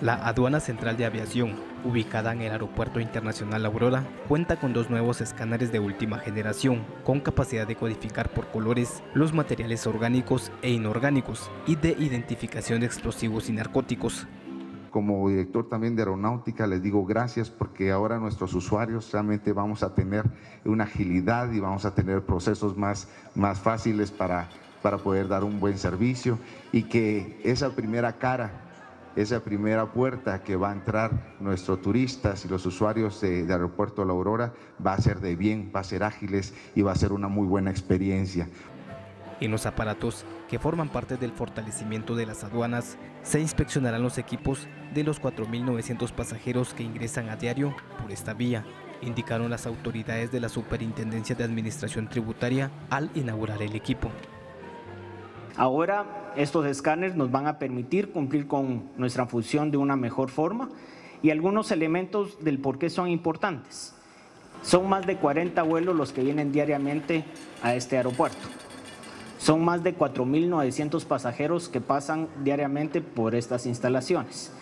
La Aduana Central de Aviación, ubicada en el Aeropuerto Internacional Aurora, cuenta con dos nuevos escáneres de última generación, con capacidad de codificar por colores los materiales orgánicos e inorgánicos y de identificación de explosivos y narcóticos. Como director también de aeronáutica les digo gracias porque ahora nuestros usuarios realmente vamos a tener una agilidad y vamos a tener procesos más, más fáciles para, para poder dar un buen servicio y que esa primera cara esa primera puerta que va a entrar nuestros turistas y los usuarios de, Aeropuerto La Aurora va a ser de bien, va a ser ágiles y va a ser una muy buena experiencia. En los aparatos que forman parte del fortalecimiento de las aduanas, se inspeccionarán los equipos de los 4.900 pasajeros que ingresan a diario por esta vía, indicaron las autoridades de la Superintendencia de Administración Tributaria al inaugurar el equipo. Ahora estos escáneres nos van a permitir cumplir con nuestra función de una mejor forma y algunos elementos del por qué son importantes. Son más de 40 vuelos los que vienen diariamente a este aeropuerto. Son más de 4.900 pasajeros que pasan diariamente por estas instalaciones.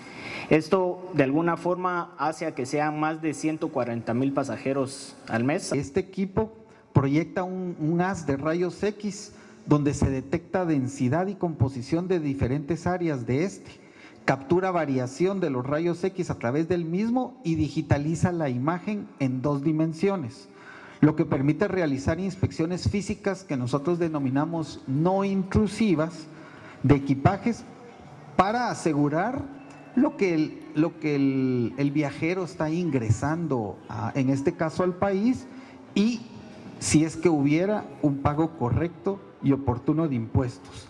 Esto de alguna forma hace que sean más de 140 mil pasajeros al mes. Este equipo proyecta un, un haz de rayos X donde se detecta densidad y composición de diferentes áreas de este, captura variación de los rayos X a través del mismo y digitaliza la imagen en dos dimensiones, lo que permite realizar inspecciones físicas que nosotros denominamos no intrusivas de equipajes para asegurar lo que el, lo que el, viajero está ingresando, en este caso al país, y si es que hubiera un pago correcto y oportuno de impuestos.